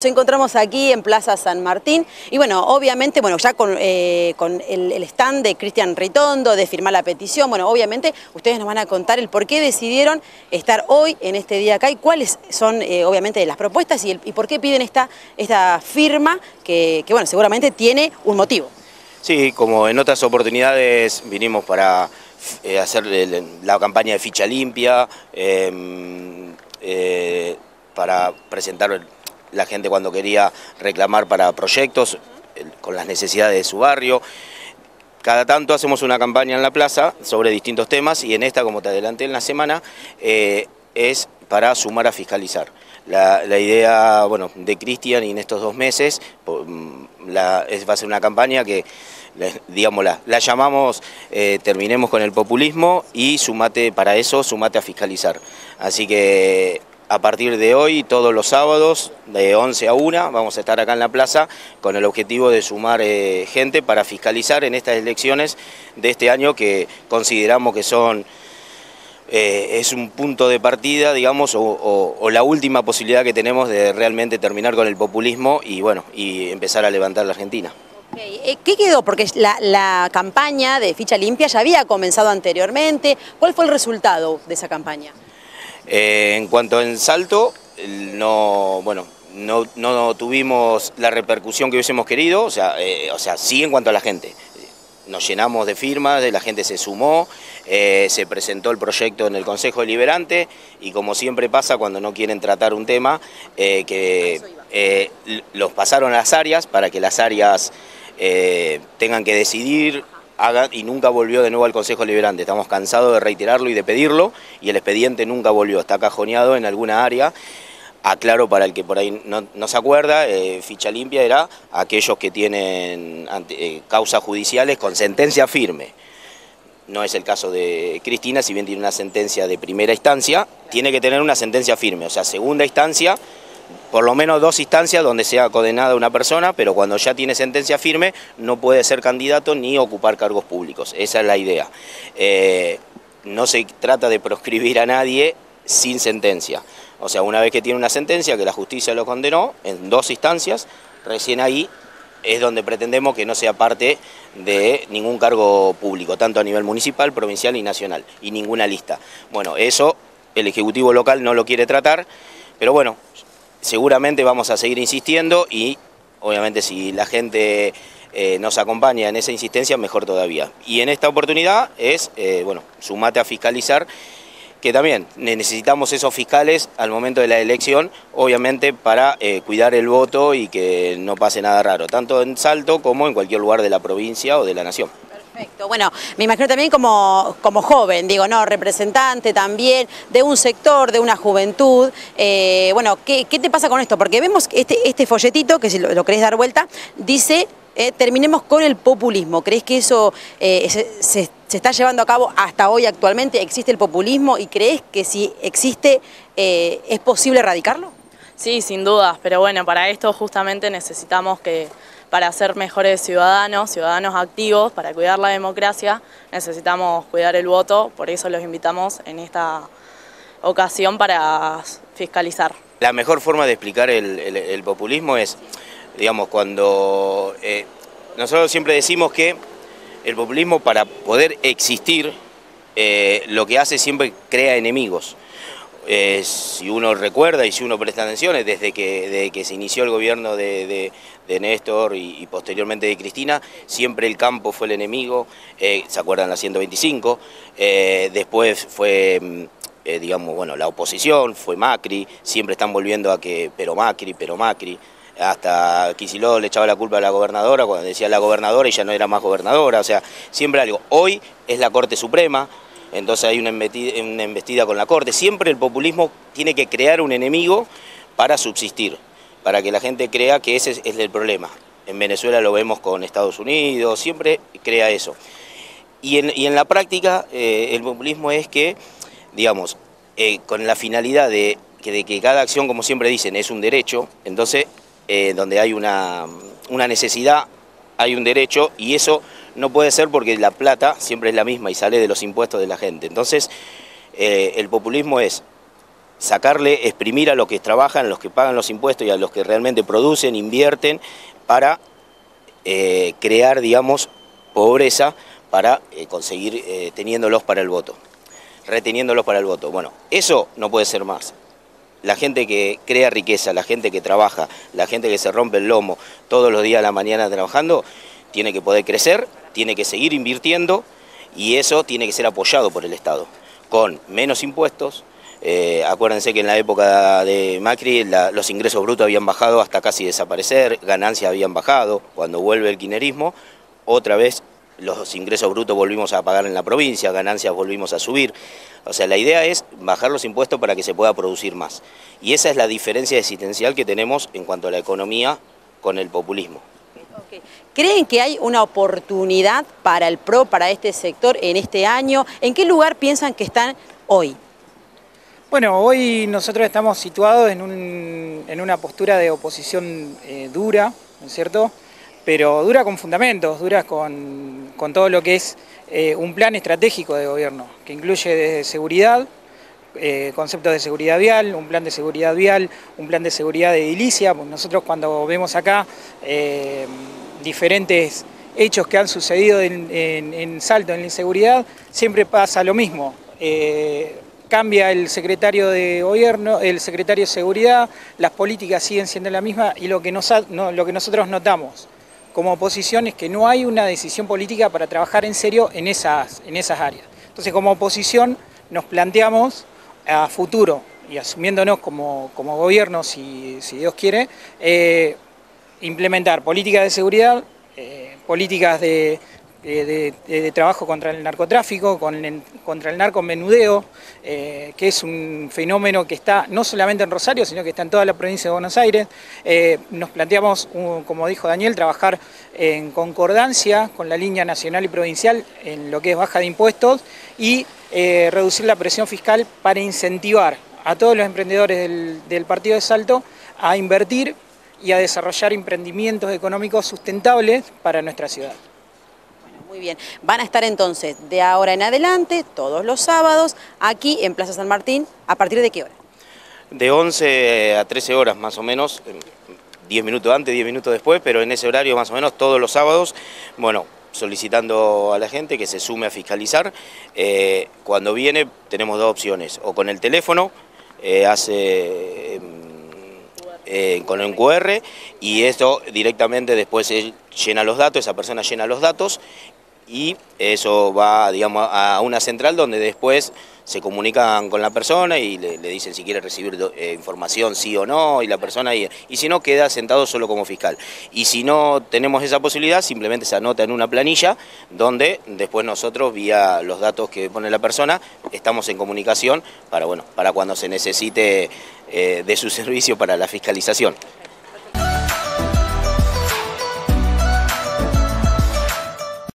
Nos encontramos aquí en Plaza San Martín y bueno, obviamente, bueno, ya con, eh, el, el, stand de Cristian Ritondo, de firmar la petición, bueno, obviamente ustedes nos van a contar el por qué decidieron estar hoy en este día acá y cuáles son, eh, obviamente, las propuestas y, el, y, por qué piden esta, esta firma que, bueno, seguramente tiene un motivo. Sí, como en otras oportunidades vinimos para eh, hacer la campaña de ficha limpia, em, para presentar la gente cuando quería reclamar para proyectos con las necesidades de su barrio. Cada tanto hacemos una campaña en la plaza sobre distintos temas y en esta, como te adelanté en la semana, eh, es para sumar a fiscalizar. La, idea bueno, de Cristian y en estos dos meses mm, va a ser una campaña que digamos, la, la llamamos eh, terminemos con el populismo y sumate para eso, sumate a fiscalizar. Así que a partir de hoy, todos los sábados, de 11 a 1, vamos a estar acá en la plaza con el objetivo de sumar eh, gente para fiscalizar en estas elecciones de este año que consideramos que son... Eh, es un punto de partida, digamos, o, la última posibilidad que tenemos de realmente terminar con el populismo y, bueno, y empezar a levantar la Argentina. Eh, ¿Qué quedó? Porque la, la, campaña de ficha limpia ya había comenzado anteriormente. ¿Cuál fue el resultado de esa campaña? Eh, en cuanto en salto, no, bueno, no, no, tuvimos la repercusión que hubiésemos querido, o sea, eh, o sea, sí en cuanto a la gente. Nos llenamos de firmas, la gente se sumó, eh, se presentó el proyecto en el Consejo Deliberante y como siempre pasa cuando no quieren tratar un tema, que los pasaron a las áreas para que las áreas tengan que decidir y nunca volvió de nuevo al Consejo Liberante. Estamos cansados de reiterarlo y de pedirlo y el expediente nunca volvió, está cajoneado en alguna área. Aclaro para el que por ahí no, se acuerda, eh, ficha limpia era aquellos que tienen eh, causas judiciales con sentencia firme. No es el caso de Cristina, si bien tiene una sentencia de primera instancia, tiene que tener una sentencia firme, o sea, segunda instancia por lo menos dos instancias donde sea condenada una persona, pero cuando ya tiene sentencia firme no puede ser candidato ni ocupar cargos públicos. Esa es la idea. Eh, no se trata de proscribir a nadie sin sentencia. O sea, una vez que tiene una sentencia, que la justicia lo condenó en dos instancias, recién ahí es donde pretendemos que no sea parte de ningún cargo público, tanto a nivel municipal, provincial y nacional, y ninguna lista. Bueno, eso el Ejecutivo local no lo quiere tratar, pero bueno, seguramente vamos a seguir insistiendo y obviamente si la gente eh, nos acompaña en esa insistencia, mejor todavía. Y en esta oportunidad es, eh, bueno, sumate a fiscalizar, que también necesitamos esos fiscales al momento de la elección, obviamente para eh, cuidar el voto y que no pase nada raro, tanto en Salto como en cualquier lugar de la provincia o de la nación. Perfecto. Bueno, me imagino también como, como joven, digo, ¿no? Representante también de un sector, de una juventud. Eh, bueno, ¿qué, ¿qué, te pasa con esto? Porque vemos este, este folletito, que si lo, lo querés dar vuelta, dice, eh, terminemos con el populismo. ¿Crees que eso eh, se, se, se, está llevando a cabo hasta hoy actualmente? ¿Existe el populismo? ¿Y crees que si existe, es posible erradicarlo? Sí, sin dudas, pero bueno, para esto justamente necesitamos que para ser mejores ciudadanos, ciudadanos activos, para cuidar la democracia, necesitamos cuidar el voto, por eso los invitamos en esta ocasión para fiscalizar. La mejor forma de explicar el, populismo es, digamos, cuando eh, nosotros siempre decimos que el populismo para poder existir, eh, lo que hace siempre crea enemigos. Eh, si uno recuerda y si uno presta atención, desde que, desde que se inició el gobierno de, de Néstor y, posteriormente de Cristina, siempre el campo fue el enemigo, eh, ¿se acuerdan la 125? Eh, después fue, mm, eh, digamos, bueno, la oposición, fue Macri, siempre están volviendo a que, pero Macri, pero Macri, hasta Kicillof le echaba la culpa a la gobernadora cuando decía la gobernadora y ya no era más gobernadora, o sea, siempre algo. Hoy es la Corte Suprema, entonces hay una una embestida con la Corte. Siempre el populismo tiene que crear un enemigo para subsistir, para que la gente crea que ese es, el problema. En Venezuela lo vemos con Estados Unidos, siempre crea eso. Y en, y en la práctica eh, el populismo es que, digamos, eh, con la finalidad de que, cada acción, como siempre dicen, es un derecho, entonces eh, donde hay una, una necesidad, hay un derecho y eso no puede ser porque la plata siempre es la misma y sale de los impuestos de la gente. Entonces, el populismo es sacarle, exprimir a los que trabajan, a los que pagan los impuestos y a los que realmente producen, invierten, para eh, crear, digamos, pobreza para eh, conseguir eh, teniéndolos para el voto, reteniéndolos para el voto. Bueno, eso no puede ser más. La gente que crea riqueza, la gente que trabaja, la gente que se rompe el lomo todos los días a la mañana trabajando, tiene que poder crecer, tiene que seguir invirtiendo y eso tiene que ser apoyado por el Estado, con menos impuestos, eh, acuérdense que en la época de Macri los ingresos brutos habían bajado hasta casi desaparecer, ganancias habían bajado, cuando vuelve el quinerismo, otra vez los ingresos brutos volvimos a pagar en la provincia, ganancias volvimos a subir. O sea, la idea es bajar los impuestos para que se pueda producir más. Y esa es la diferencia existencial que tenemos en cuanto a la economía con el populismo. ¿Creen que hay una oportunidad para el PRO, para este sector en este año? ¿En qué lugar piensan que están hoy? Bueno, hoy nosotros estamos situados en, una postura de oposición eh, dura, ¿no es cierto? Pero dura con fundamentos, dura con, todo lo que es eh, un plan estratégico de gobierno, que incluye desde seguridad, eh, conceptos de seguridad vial, un plan de seguridad vial, un plan de seguridad de edilicia. Nosotros cuando vemos acá diferentes hechos que han sucedido en, Salto, en la inseguridad, siempre pasa lo mismo cambia el secretario de gobierno, el secretario de seguridad, las políticas siguen siendo las mismas y lo que, nosotros notamos como oposición es que no hay una decisión política para trabajar en serio en esas, en esas áreas. Entonces como oposición nos planteamos a futuro y asumiéndonos como, gobierno, si, Dios quiere, eh, implementar políticas de seguridad, eh, políticas de, de, trabajo contra el narcotráfico, contra el narcomenudeo, eh, que es un fenómeno que está no solamente en Rosario, sino que está en toda la provincia de Buenos Aires. Eh, nos planteamos, como dijo Daniel, trabajar en concordancia con la línea nacional y provincial en lo que es baja de impuestos y eh, reducir la presión fiscal para incentivar a todos los emprendedores del Partido de Salto a invertir y a desarrollar emprendimientos económicos sustentables para nuestra ciudad. Muy bien. Van a estar entonces de ahora en adelante, todos los sábados, aquí en Plaza San Martín, ¿a partir de qué hora? De 11 a 13 horas más o menos, 10 minutos antes, 10 minutos después, pero en ese horario más o menos todos los sábados, bueno, solicitando a la gente que se sume a fiscalizar. Eh, cuando viene tenemos dos opciones, o con el teléfono, eh, hace em, eh, con un QR y esto directamente después llena los datos, esa persona llena los datos y eso va digamos, a una central donde después se comunican con la persona y le, dicen si quiere recibir eh, información sí o no, y la persona, y, y, si no, queda sentado solo como fiscal. Y si no tenemos esa posibilidad, simplemente se anota en una planilla donde después nosotros, vía los datos que pone la persona, estamos en comunicación para, bueno, para cuando se necesite eh, de su servicio para la fiscalización.